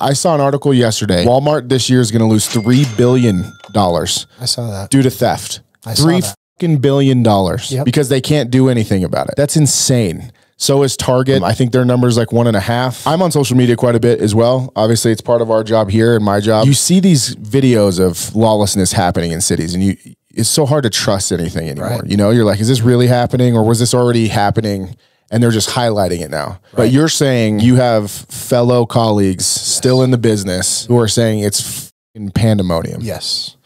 I saw an article yesterday. Walmart this year is going to lose three billion dollars I saw that. due to theft. I saw Three that. fucking billion dollars Yep. because they can't do anything about it. That's insane. So is Target. I think their number is like one and a half. I'm on social media quite a bit as well. Obviously, it's part of our job here and my job. You see these videos of lawlessness happening in cities, and you it's so hard to trust anything anymore. Right. You know, you're like, is this really happening, or was this already happening? And they're just highlighting it now. But you're saying you have fellow colleagues still in the business who are saying it's fing pandemonium. Yes.